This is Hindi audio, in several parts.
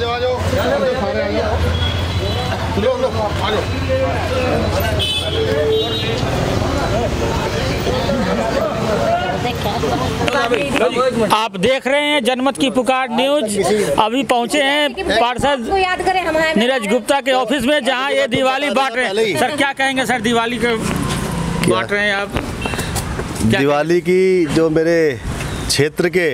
जाओ आ जाओ हम खा रहे आ जाओ लो लो आ जाओ आप देख रहे हैं जनमत की पुकार न्यूज़। अभी पहुँचे हैं पार्षद को याद करें हमारे नीरज गुप्ता के ऑफ़िस में जहाँ ये दिवाली बांट रहे हैं। सर क्या कहेंगे सर दिवाली के बांट रहे हैं आप? दिवाली की जो मेरे क्षेत्र के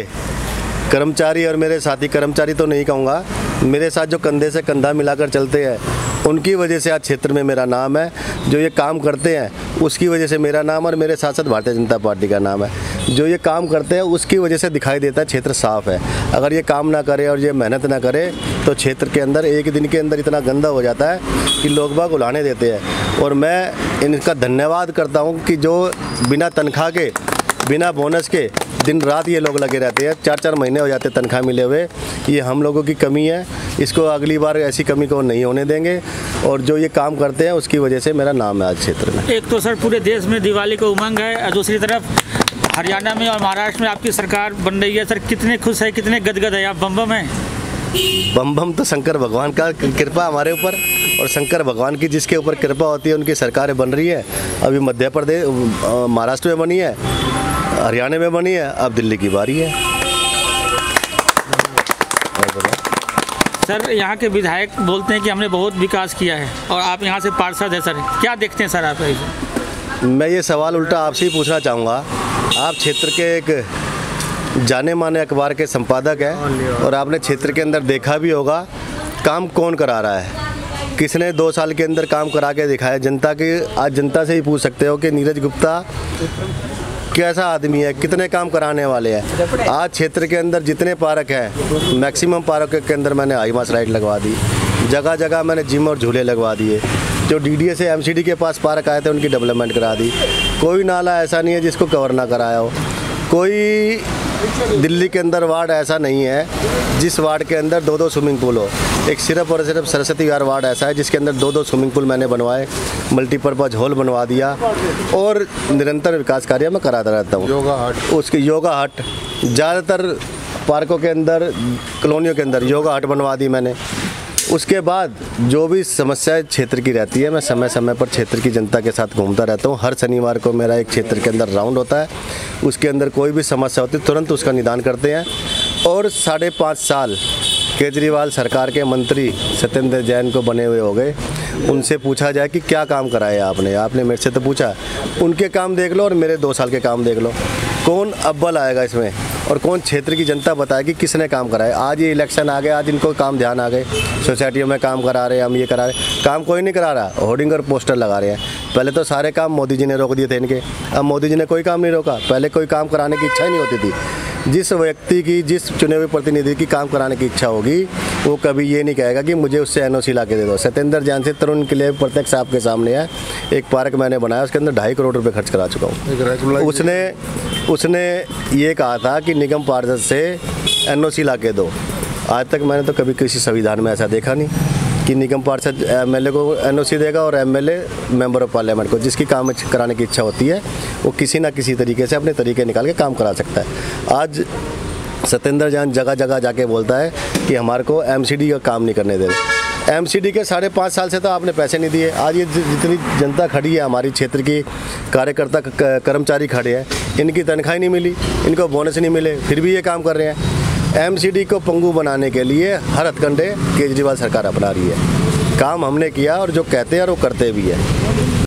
कर्मचारी और मेरे साथी कर्मचारी तो नहीं कहूँगा मेरे साथ जो कंधे से कंधा मिलाकर चलते हैं, उनकी वजह से आज क्षेत्र में मेरा नाम है। जो ये काम करते हैं, उसकी वजह से मेरा नाम और मेरे साथ साथ भारतीय जनता पार्टी का नाम है। जो ये काम करते हैं, उसकी वजह से दिखाई देता है क्षेत्र साफ़ है। अगर ये काम ना करे और ये मेहनत ना करे तो क्षेत्र के अंदर, एक दिन के अंदर इतना गंदा हो जाता है कि लोग बाग उलाने देते हैं। और मैं इनका धन्यवाद करता हूँ कि जो बिना तनख्वाह के बिना बोनस के दिन रात ये लोग लगे रहते हैं। चार चार महीने हो जाते हैं तनख्वाह मिले हुए। ये हम लोगों की कमी है। इसको अगली बार ऐसी कमी को नहीं होने देंगे। और जो ये काम करते हैं उसकी वजह से मेरा नाम है आज क्षेत्र में। एक तो सर पूरे देश में दिवाली का उमंग है। और दूसरी तरफ़ हरियाणा में और महाराष्ट्र में आपकी सरकार बन रही है। सर कितने खुश है कितने गदगद है आप? बम बम हैं? बम बम तो शंकर भगवान का कृपा हमारे ऊपर। और शंकर भगवान की जिसके ऊपर कृपा होती है उनकी सरकारें बन रही है। अभी मध्य प्रदेश महाराष्ट्र में बनी है। हरियाणा में बनी है अब दिल्ली की बारी है। सर यहाँ के विधायक बोलते हैं कि हमने बहुत विकास किया है और आप यहाँ से पार्षद है सर। क्या देखते हैं सर आप मैं ये सवाल उल्टा आपसे ही पूछना चाहूँगा। आप क्षेत्र के एक जाने माने अखबार के संपादक हैं और आपने क्षेत्र के अंदर देखा भी होगा काम कौन करा रहा है? किसने दो साल के अंदर काम करा के दिखाया? जनता के आज जनता से ही पूछ सकते हो कि नीरज गुप्ता कैसा आदमी है, कितने काम कराने वाले हैं। आज क्षेत्र के अंदर जितने पार्क हैं, मैक्सिमम पार्क के अंदर मैंने हाईमा राइड लगवा दी। जगह जगह मैंने जिम और झूले लगवा दिए। जो डी से एम के पास पार्क आए थे, उनकी डेवलपमेंट करा दी। कोई नाला ऐसा नहीं है जिसको कवर ना कराया हो। कोई दिल्ली के अंदर वार्ड ऐसा नहीं है जिस वार्ड के अंदर दो दो स्विमिंग पूल हो। एक सिर्फ़ और सिर्फ़ सरस्वती विहार वार्ड ऐसा है जिसके अंदर दो दो स्विमिंग पूल मैंने बनवाए मल्टीपर्पज़ हॉल बनवा दिया और निरंतर विकास कार्य मैं कराता रहता हूँ। योगा हट। उसकी योगा हट ज़्यादातर पार्कों के अंदर कॉलोनियों के अंदर योगा हट बनवा दी मैंने। उसके बाद जो भी समस्या क्षेत्र की रहती है मैं समय समय पर क्षेत्र की जनता के साथ घूमता रहता हूँ। हर शनिवार को मेरा एक क्षेत्र के अंदर राउंड होता है। उसके अंदर कोई भी समस्या होती, तुरंत उसका निदान करते हैं। और साढ़े पाँच साल केजरीवाल सरकार के मंत्री सत्येंद्र जैन को बने हुए हो गए। उनसे पूछा जाए कि क्या काम कराया आपने? आपने मेरे से तो पूछा। उनके काम देख लो और मेरे दो साल के काम देख लो। कौन अव्वल आएगा इसमें? और कौन क्षेत्र की जनता बताएगी किसने काम कराया आज ये इलेक्शन आ गए, आज इनको काम ध्यान आ गए। सोसाइटियों में काम करा रहे हैं, हम ये करा रहे काम कोई नहीं करा रहा। होर्डिंग और पोस्टर लगा रहे हैं। पहले तो सारे काम मोदी जी ने रोक दिए थे इनके। अब मोदी जी ने कोई काम नहीं रोका। पहले कोई काम कराने की इच्छा ही नहीं होती थी। जिस व्यक्ति की जिस चुने हुए प्रतिनिधि की काम कराने की इच्छा होगी वो कभी ये नहीं कहेगा कि मुझे उससे एनओसी ला के दे दो। सत्येंद्र जैन से तरुण के लिए प्रत्यक्ष आपके सामने है। एक पार्क मैंने बनाया उसके अंदर ढाई करोड़ रुपए खर्च करा चुका हूँ। उसने उसने ये कहा था कि निगम पार्षद से एनओसी ला के दो। आज तक मैंने तो कभी किसी संविधान में ऐसा देखा नहीं। कि निगम पार्षद एमएलए को एनओसी देगा और एमएलए मेंबर ऑफ़ पार्लियामेंट को, जिसकी काम कराने की इच्छा होती है, वो किसी ना किसी तरीके से अपने तरीके निकाल के काम करा सकता है। आज सत्येंद्र जैन जगह जगह जाके बोलता है कि हमारे को एमसीडी का काम नहीं करने दे एमसीडी के साढ़े पाँच साल से तो आपने पैसे नहीं दिए। आज ये जितनी जनता खड़ी है, हमारी क्षेत्र की कार्यकर्ता कर्मचारी खड़े हैं, इनकी तनख्वाही नहीं मिली, इनको बोनस नहीं मिले, फिर भी ये काम कर रहे हैं। एमसीडी को पंगू बनाने के लिए हर हथकंडे केजरीवाल सरकार अपना रही है। काम हमने किया और जो कहते हैं और वो करते भी है।